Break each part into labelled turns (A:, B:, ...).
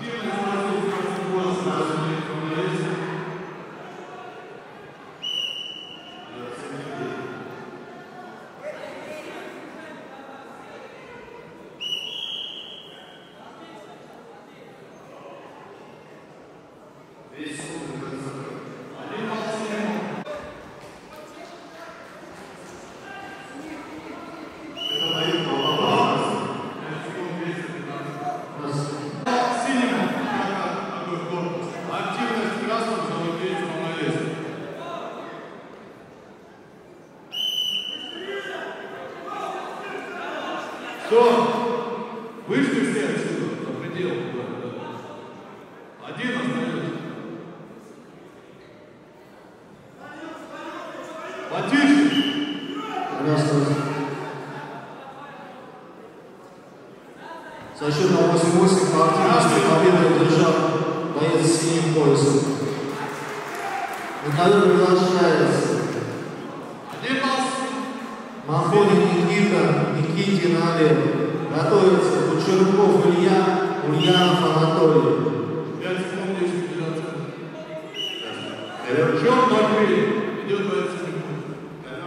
A: Dia das Nações. Кто? Вышли все отсюда, за предел. Один остается. Батюшка!
B: Здравствуйте. За счет на 8-8 по активности победу одержал боец с синим поясом. Михаил Милаш
A: Один полз
B: Мамбони Никита, Никитин Олег. Готовится Кучерков Илья, Ульянов Анатолий.
A: Пять секунд, Идет 20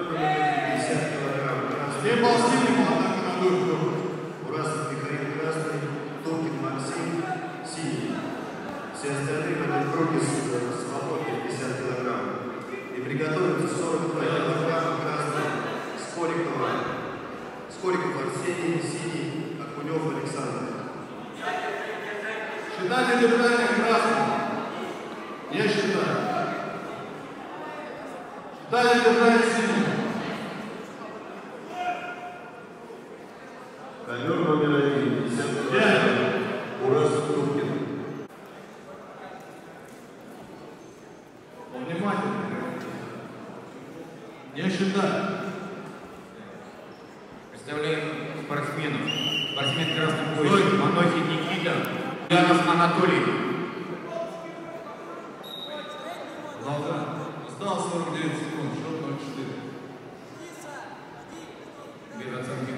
C: 50 килограмм. Все полсильный
A: атака на выбор.
C: Урасов Михаил Красный, Токин Максим, Синий. Все остальные на круге с свободой 50 килограмм. И приготовиться 40 килограмм.
A: Питание держания красного. Я считаю. Питание держания синего.
C: Ковер номер один, 52. Урас Туркин.
A: Внимательно. Я считаю.
D: Представляем спортсменов. Спортсмен красного пояса Манохин Никита. Янов Анатолий.
A: Долго. Осталось 49 секунд, счет 0-4.
D: Без оценки.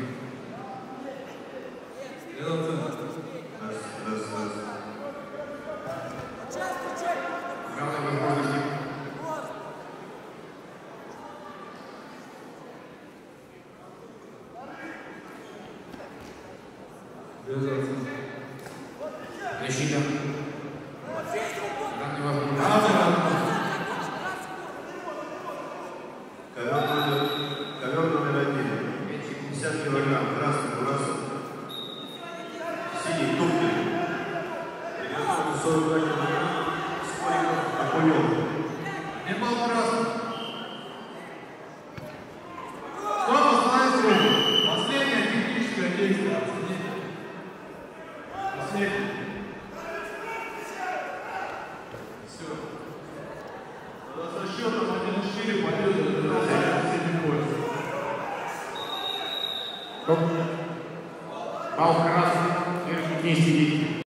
A: Без оценки.
C: Раз, раз, раз.
D: Главное возможности.
A: Без оценки.
D: Защита.
C: Ковер номер, ковер номер один. 50 килограмм. Красный Бурасов. Синий Тупкин. 42 килограмм. Сколько? Акунев.
D: Бау красный, вверх не сидит.